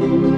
you.